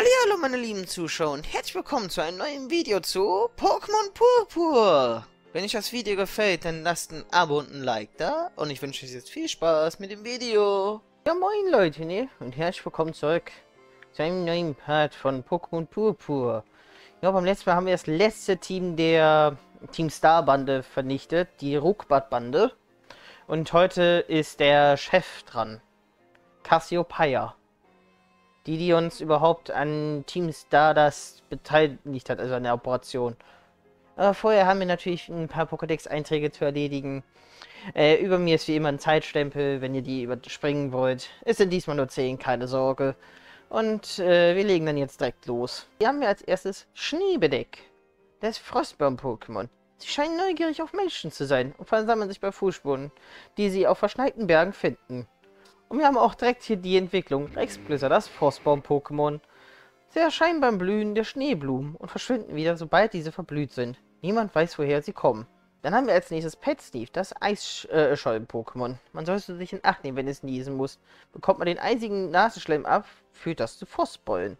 Hallo meine lieben Zuschauer und herzlich willkommen zu einem neuen Video zu Pokémon Purpur. Wenn euch das Video gefällt, dann lasst ein Abo und ein Like da und ich wünsche euch jetzt viel Spaß mit dem Video. Ja moin Leute ne? und herzlich willkommen zurück zu einem neuen Part von Pokémon Purpur. Ja, beim letzten Mal haben wir das letzte Team der Team Star Bande vernichtet, die Ruckbad Bande. Und heute ist der Chef dran, Cassiopeia die, die uns überhaupt an Team Stardust beteiligt hat, also an der Operation. Aber vorher haben wir natürlich ein paar Pokédex-Einträge zu erledigen. Äh, über mir ist wie immer ein Zeitstempel, wenn ihr die überspringen wollt. Es sind diesmal nur 10, keine Sorge. Und äh, wir legen dann jetzt direkt los. Hier haben wir als erstes Schneebedeck. Das Frostbaum-Pokémon. Sie scheinen neugierig auf Menschen zu sein und versammeln sich bei Fußspuren, die sie auf verschneiten Bergen finden. Und wir haben auch direkt hier die Entwicklung. Rexblizzer, das Frostbaum-Pokémon. Sie erscheinen beim Blühen der Schneeblumen und verschwinden wieder, sobald diese verblüht sind. Niemand weiß, woher sie kommen. Dann haben wir als nächstes Pet Steve, das Eisschollen-Pokémon. Man sollte sich in Acht nehmen, wenn es niesen muss. Bekommt man den eisigen Nasenschleim ab, führt das zu Frostbollen.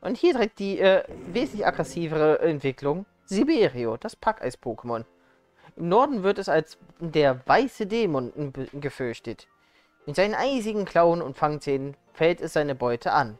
Und hier direkt die äh, wesentlich aggressivere Entwicklung. Siberio, das Packeis-Pokémon. Im Norden wird es als der weiße Dämon gefürchtet. Mit seinen eisigen Klauen und Fangzähnen fällt es seine Beute an.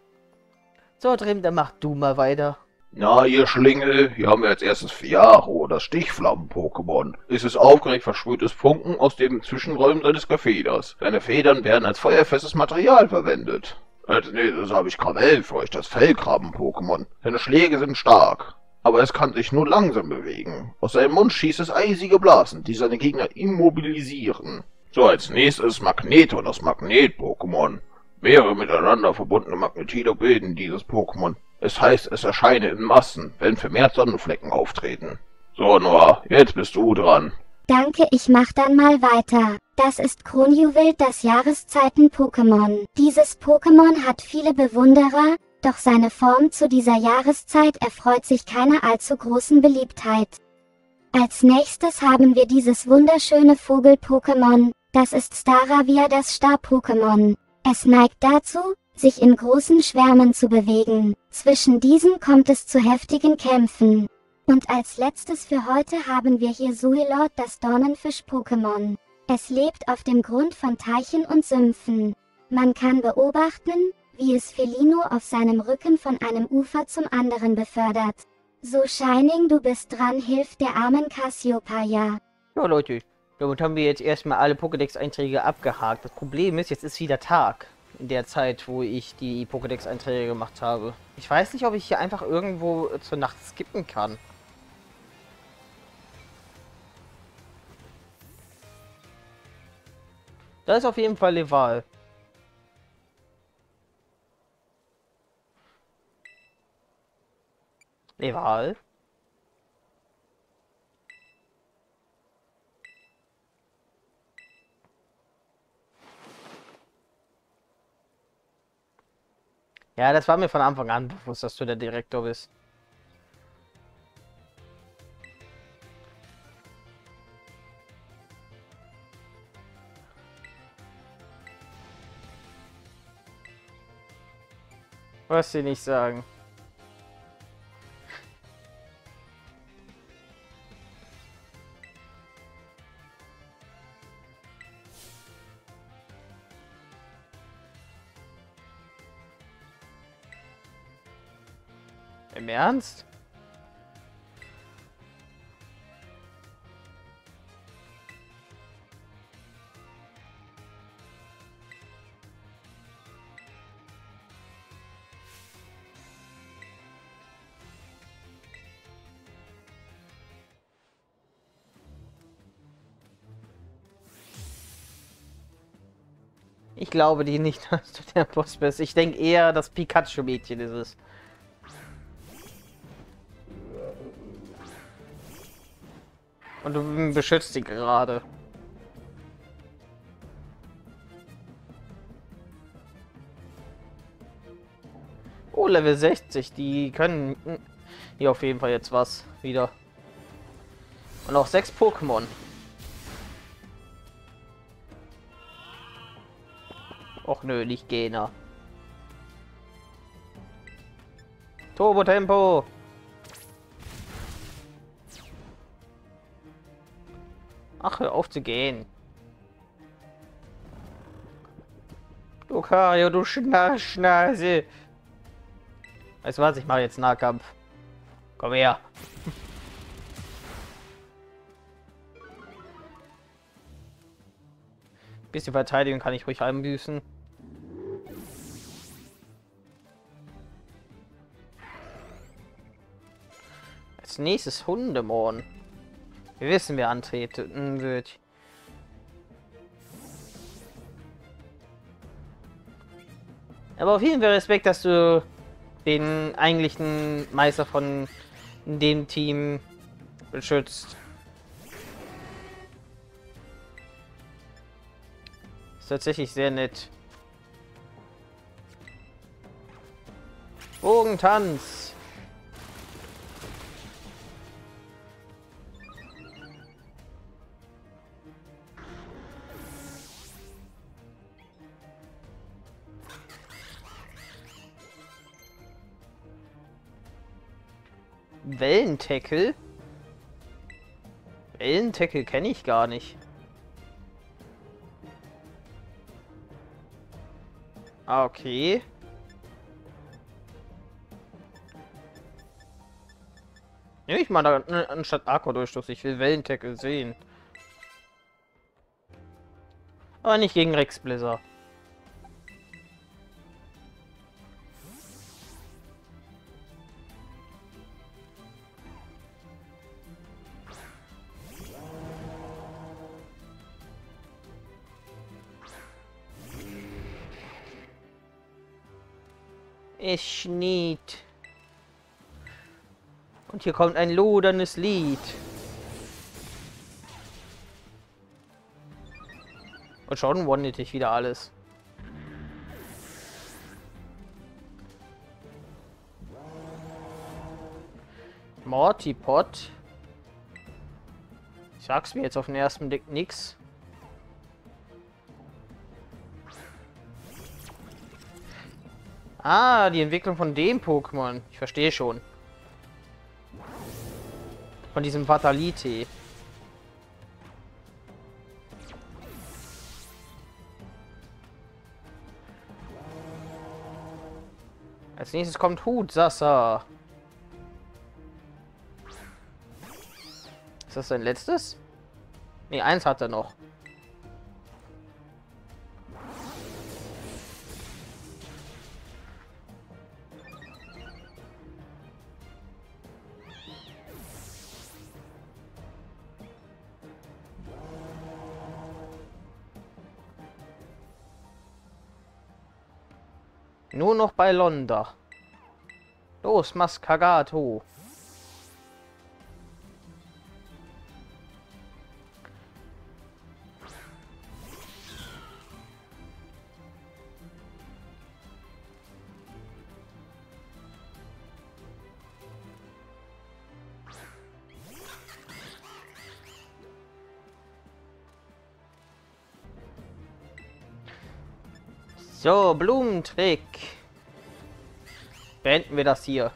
So, Drim, dann mach du mal weiter. Na, ihr Schlingel, hier haben wir als erstes Fiaro, das Stichflammen-Pokémon. Es ist aufgeregt versprühtes Funken aus den Zwischenräumen seines Gefeders. Seine Federn werden als feuerfestes Material verwendet. Als nächstes habe ich Krawell für euch, das Fellkrabben-Pokémon. Seine Schläge sind stark, aber es kann sich nur langsam bewegen. Aus seinem Mund schießt es eisige Blasen, die seine Gegner immobilisieren. So, als nächstes Magneto, das Magnet-Pokémon. Mehrere miteinander verbundene Magnetide bilden dieses Pokémon. Es heißt, es erscheine in Massen, wenn vermehrt Sonnenflecken auftreten. So, Noah, jetzt bist du dran. Danke, ich mach dann mal weiter. Das ist Kronjuwel, das Jahreszeiten-Pokémon. Dieses Pokémon hat viele Bewunderer, doch seine Form zu dieser Jahreszeit erfreut sich keiner allzu großen Beliebtheit. Als nächstes haben wir dieses wunderschöne Vogel-Pokémon, das ist Staravia das Star-Pokémon. Es neigt dazu, sich in großen Schwärmen zu bewegen. Zwischen diesen kommt es zu heftigen Kämpfen. Und als letztes für heute haben wir hier Suilord das Dornenfisch-Pokémon. Es lebt auf dem Grund von Teichen und Sümpfen. Man kann beobachten, wie es Felino auf seinem Rücken von einem Ufer zum anderen befördert. So Shining, du bist dran, hilft der armen Cassiopeia. Ja, Leute, damit haben wir jetzt erstmal alle Pokédex-Einträge abgehakt. Das Problem ist, jetzt ist wieder Tag. In der Zeit, wo ich die Pokédex-Einträge gemacht habe. Ich weiß nicht, ob ich hier einfach irgendwo zur Nacht skippen kann. Da ist auf jeden Fall Leval. Leval? Ja, das war mir von Anfang an bewusst, dass du der Direktor bist. Was sie nicht sagen. Im Ernst? Ich glaube die nicht, dass du der Boss bist. Ich denke eher, das Pikachu-Mädchen ist es. Und du beschützt sie gerade. Oh, Level 60. Die können hier auf jeden Fall jetzt was wieder. Und auch sechs Pokémon. Och nö, nicht Gena. Turbo-Tempo. Ach, hör auf zu gehen. Lucario, du Schnarchnase. Weißt du was, ich mache jetzt Nahkampf. Komm her. Bisschen Verteidigung kann ich ruhig einbüßen. Als nächstes Hundemorn. Wir wissen, wer antreten wird. Aber auf jeden Fall Respekt, dass du den eigentlichen Meister von dem Team beschützt. Ist tatsächlich sehr nett. Bogentanz. Wellentackle? Wellentackle kenne ich gar nicht. Ah, okay. Nehme ich mal da anstatt Aqua-Durchstoß. Ich will Wellentackle sehen. Aber nicht gegen Rex Blizzard. Es schneit. Und hier kommt ein loderndes Lied. Und schon wandelt ich wieder alles. Mortipot. Ich sag's mir jetzt auf den ersten Blick nix. Ah, die Entwicklung von dem Pokémon. Ich verstehe schon. Von diesem Fatality. Als nächstes kommt Hut Sasa. Ist das sein letztes? Ne, eins hat er noch. Bei Londa. Los, Mascagato. So, Blumentrick. Beenden wir das hier.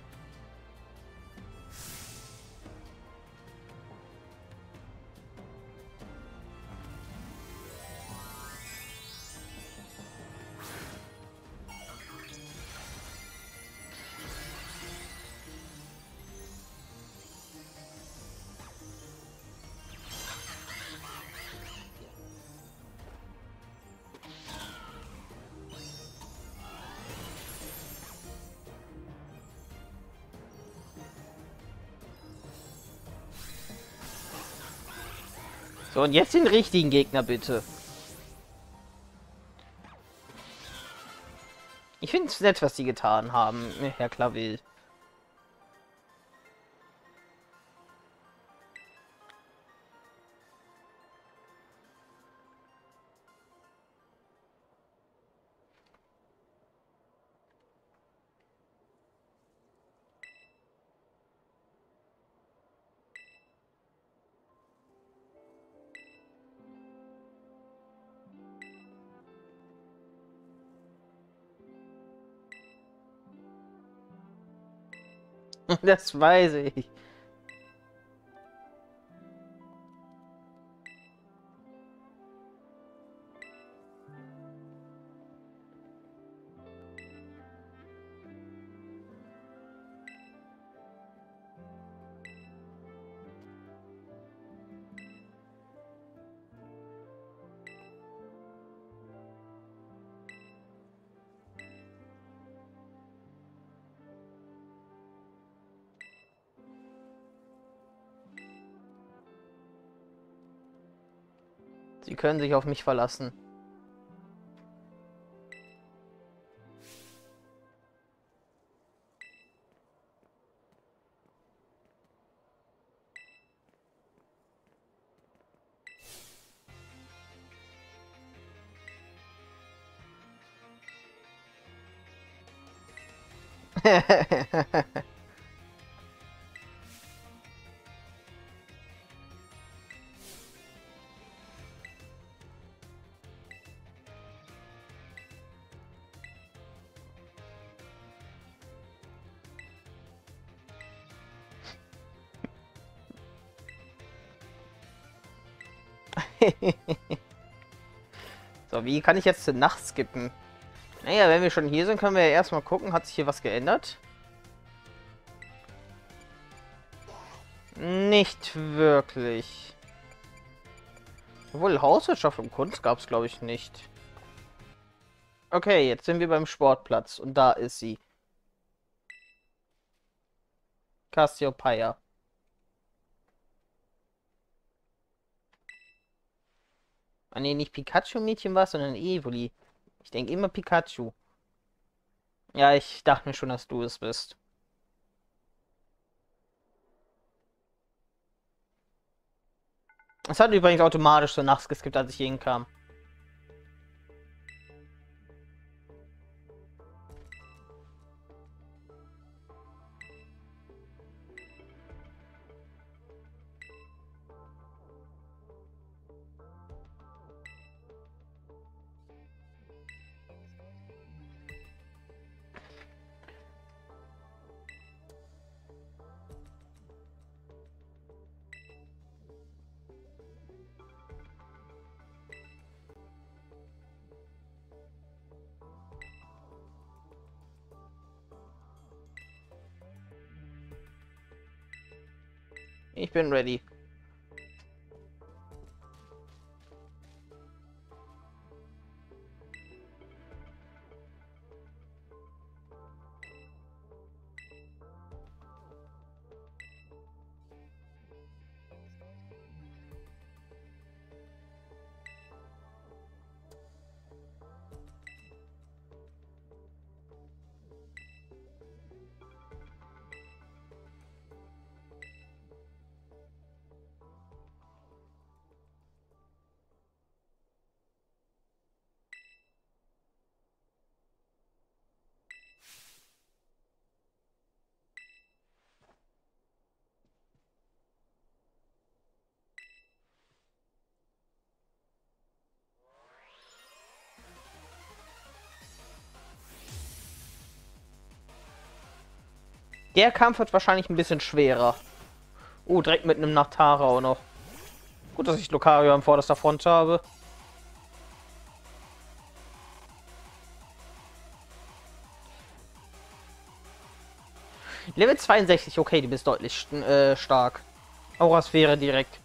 So, und jetzt den richtigen Gegner, bitte. Ich finde es nett, was die getan haben, Herr Klavil. Das weiß ich. Sie können sich auf mich verlassen. kann ich jetzt zur Nacht skippen? Naja, wenn wir schon hier sind, können wir ja erstmal gucken, hat sich hier was geändert? Nicht wirklich. Obwohl, Hauswirtschaft und Kunst gab es, glaube ich, nicht. Okay, jetzt sind wir beim Sportplatz und da ist sie. Cassiopeia. Ah ne, nicht Pikachu-Mädchen war, sondern Evoli. Ich denke immer Pikachu. Ja, ich dachte mir schon, dass du es bist. Es hat übrigens automatisch so nachts geskippt, als ich hier hinkam. Ich bin ready. Der Kampf wird wahrscheinlich ein bisschen schwerer. Oh, direkt mit einem Nachtara auch noch. Gut, dass ich Lokario an vorderster Front habe. Level 62, okay, du bist deutlich äh, stark. Aurasphäre direkt.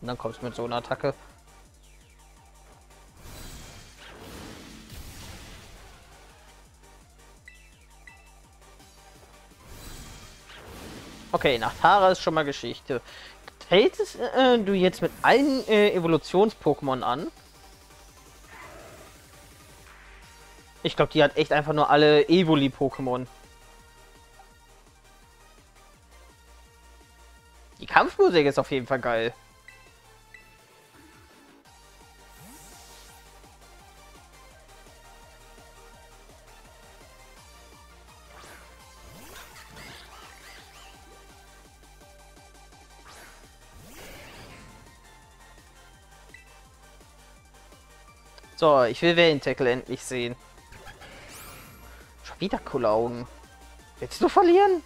Und dann kommst du mit so einer Attacke. Okay, nach Tara ist schon mal Geschichte. Tradest äh, du jetzt mit allen äh, Evolutions-Pokémon an? Ich glaube, die hat echt einfach nur alle Evoli-Pokémon. Die Kampfmusik ist auf jeden Fall geil. So, ich will Wellen-Tackle endlich sehen. Schon wieder coole Augen. Willst du verlieren?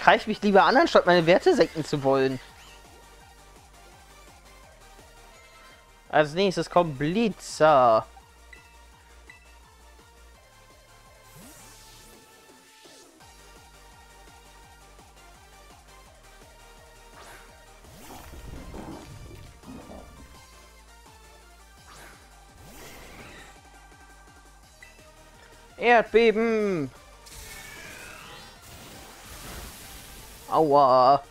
Greif mich lieber an, anstatt meine Werte senken zu wollen. Als nächstes kommt Blitzer. Erdbeben! Aua!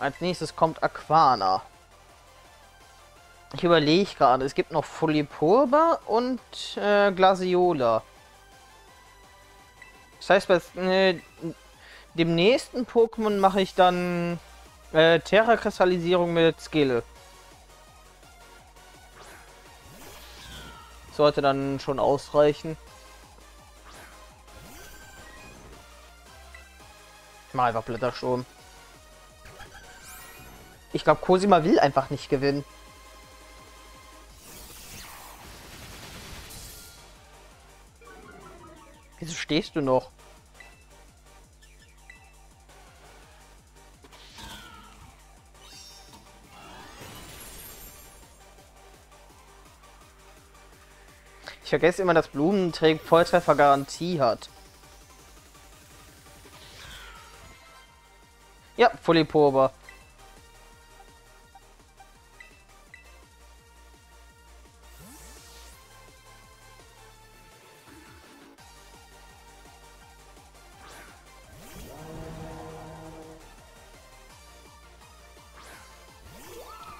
Als nächstes kommt Aquana. Ich überlege gerade, es gibt noch Folipurba und äh, Glasiola. Das heißt, bei äh, dem nächsten Pokémon mache ich dann äh, Terra-Kristallisierung mit Skille. Sollte dann schon ausreichen. Ich mache einfach Blättersturm. Ich glaube, Cosima will einfach nicht gewinnen. Wieso stehst du noch? Ich vergesse immer, dass Blumenträg Volltreffer Garantie hat. Ja, Fully-Pulver.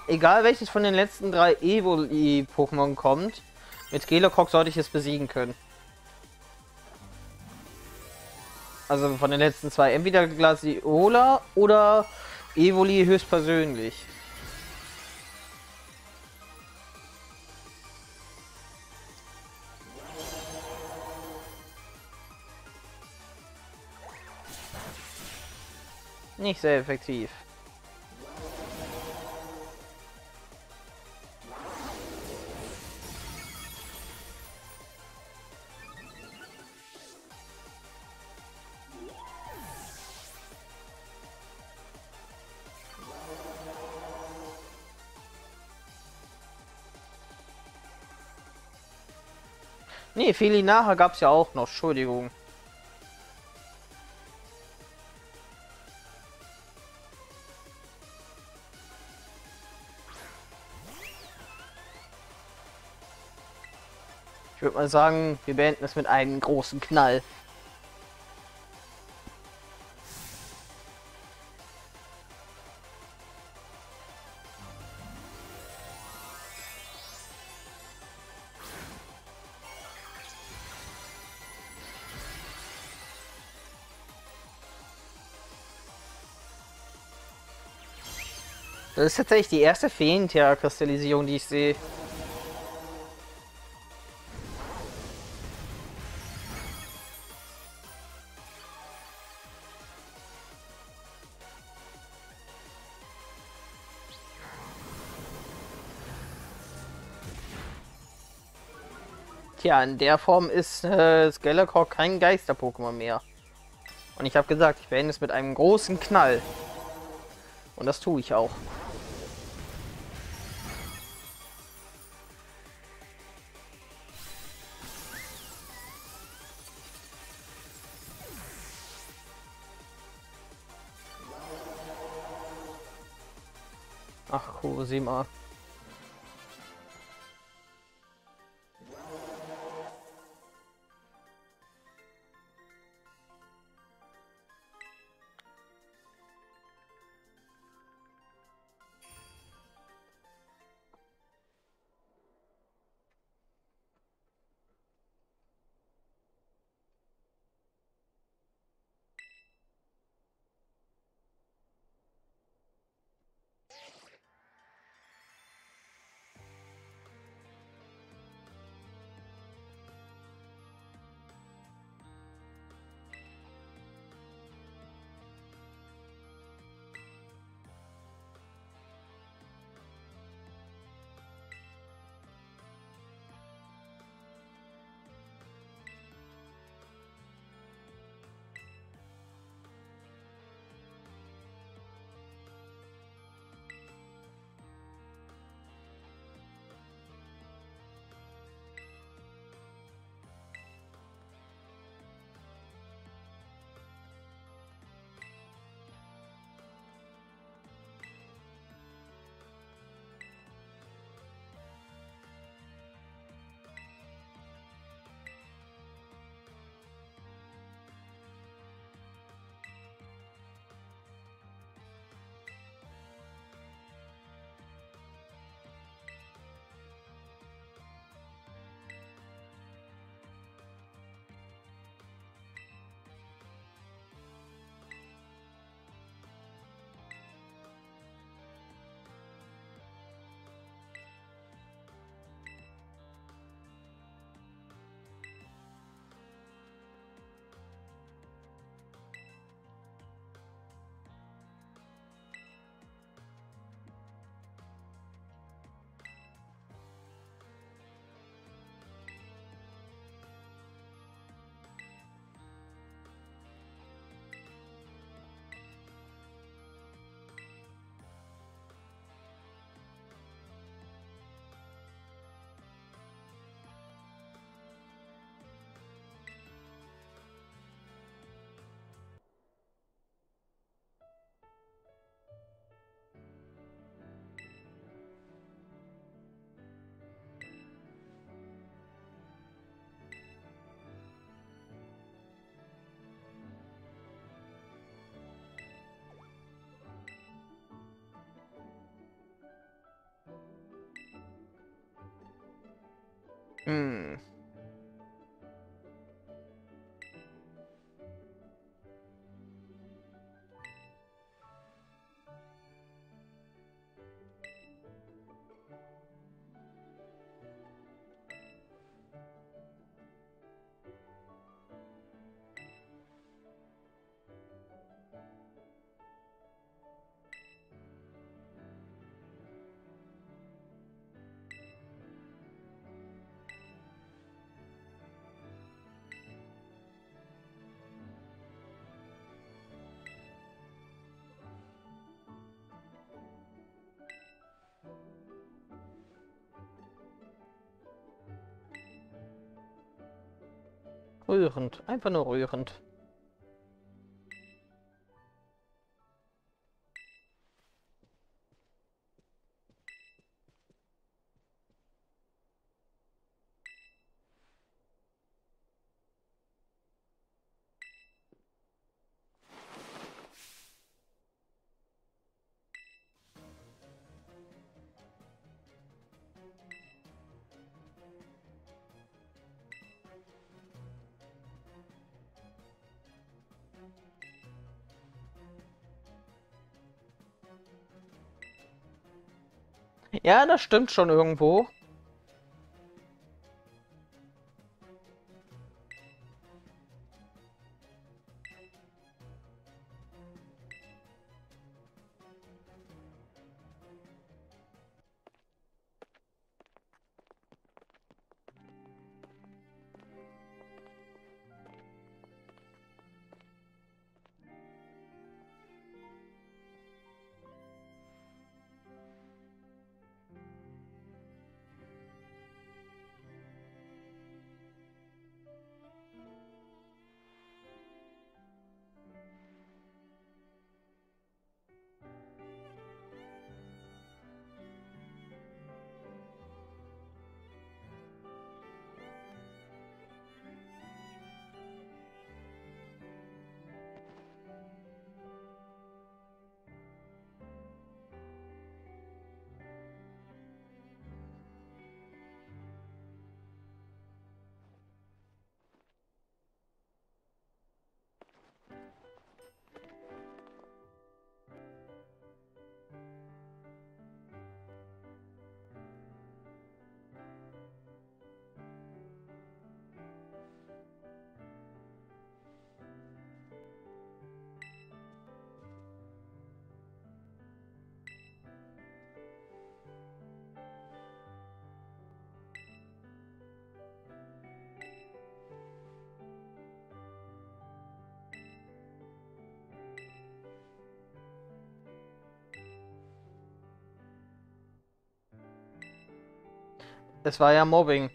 Egal welches von den letzten drei Evoli-Pokémon kommt, mit Gelokok sollte ich es besiegen können. Also von den letzten zwei. Entweder Glasiola oder Evoli höchstpersönlich. Nicht sehr effektiv. Nee, gab es ja auch noch. Entschuldigung. Ich würde mal sagen, wir beenden es mit einem großen Knall. Tatsächlich die erste Feentier-Kristallisierung, die ich sehe. Tja, in der Form ist äh, Skeletor kein Geister-Pokémon mehr. Und ich habe gesagt, ich beende es mit einem großen Knall. Und das tue ich auch. Ach, Mm. Rührend. Einfach nur rührend. Ja, das stimmt schon irgendwo. Es war ja Mobbing.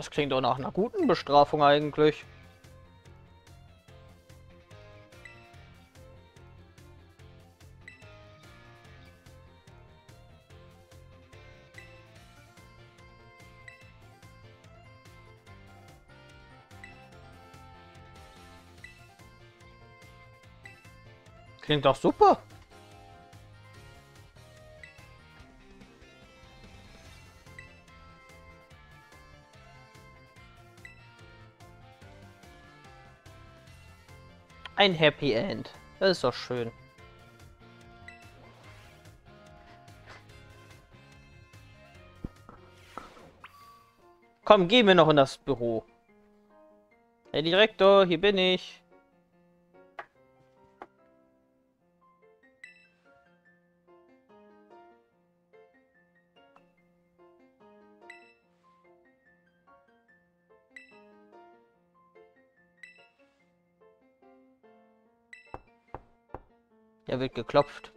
Das klingt doch nach einer guten Bestrafung eigentlich. Klingt doch super. Ein Happy End. Das ist doch schön. Komm, gehen wir noch in das Büro. Herr Direktor, hier bin ich. Wird geklopft.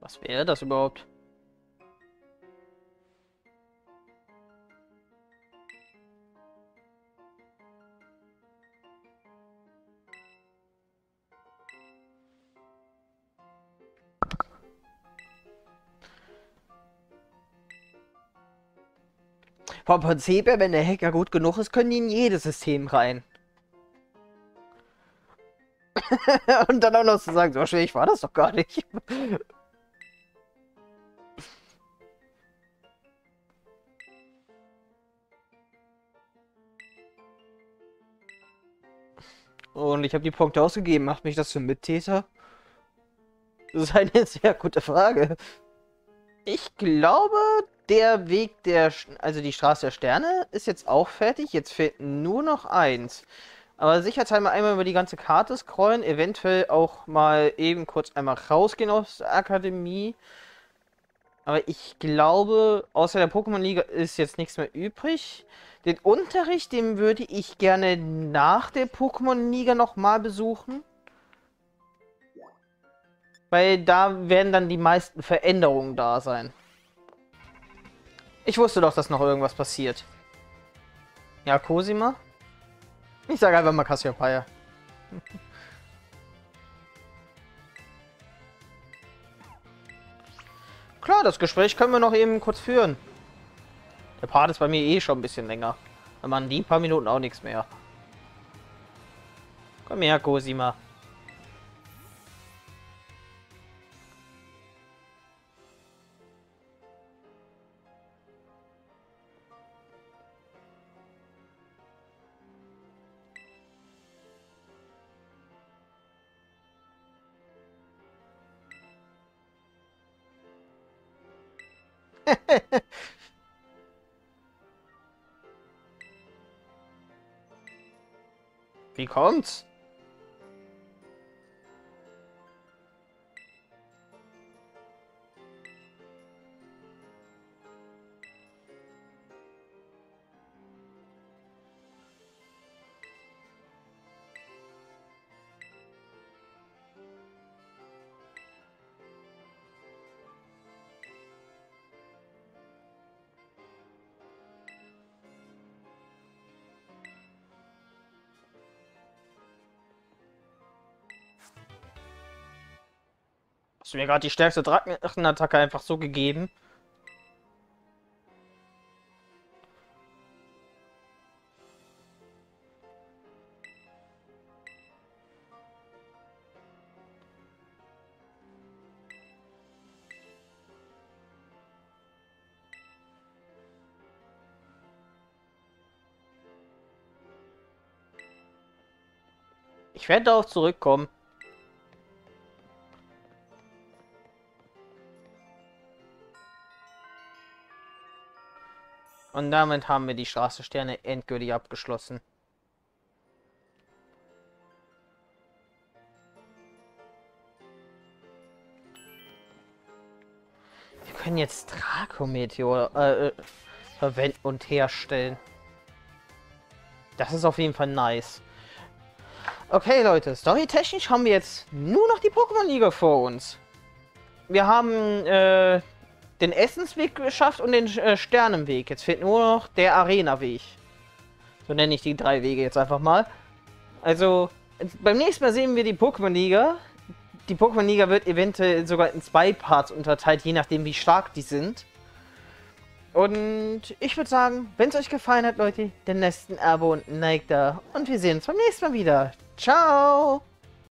Was wäre das überhaupt? Vom Prinzip her, wenn der Hacker gut genug ist, können die in jedes System rein. Und dann auch noch zu sagen, so schwierig war das doch gar nicht. Und ich habe die Punkte ausgegeben. Macht mich das zum Mittäter? Das ist eine sehr gute Frage. Ich glaube, der Weg der, also die Straße der Sterne ist jetzt auch fertig. Jetzt fehlt nur noch eins. Aber sicherheitshalber einmal über die ganze Karte scrollen, eventuell auch mal eben kurz einmal rausgehen aus der Akademie. Aber ich glaube, außer der Pokémon-Liga ist jetzt nichts mehr übrig. Den Unterricht, den würde ich gerne nach der Pokémon-Liga nochmal besuchen. Weil da werden dann die meisten Veränderungen da sein. Ich wusste doch, dass noch irgendwas passiert. Ja, Cosima? Ich sage einfach mal Cassiopeia. Klar, das Gespräch können wir noch eben kurz führen. Der Part ist bei mir eh schon ein bisschen länger. Dann machen die paar Minuten auch nichts mehr. Komm her, Cosima. Wie kommt's? Mir gerade die stärkste Drachenattacke einfach so gegeben? Ich werde darauf zurückkommen. Und damit haben wir die Straßensterne endgültig abgeschlossen. Wir können jetzt Draco-Meteor äh, äh, verwenden und herstellen. Das ist auf jeden Fall nice. Okay, Leute, storytechnisch haben wir jetzt nur noch die Pokémon-Liga vor uns. Wir haben äh, den Essensweg geschafft und den äh, Sternenweg. Jetzt fehlt nur noch der Arena-Weg. So nenne ich die drei Wege jetzt einfach mal. Also, beim nächsten Mal sehen wir die Pokémon-Liga. Die Pokémon-Liga wird eventuell sogar in zwei Parts unterteilt, je nachdem wie stark die sind. Und ich würde sagen, wenn es euch gefallen hat, Leute, dann lasst ein Abo und ein Like da. Und wir sehen uns beim nächsten Mal wieder. Ciao!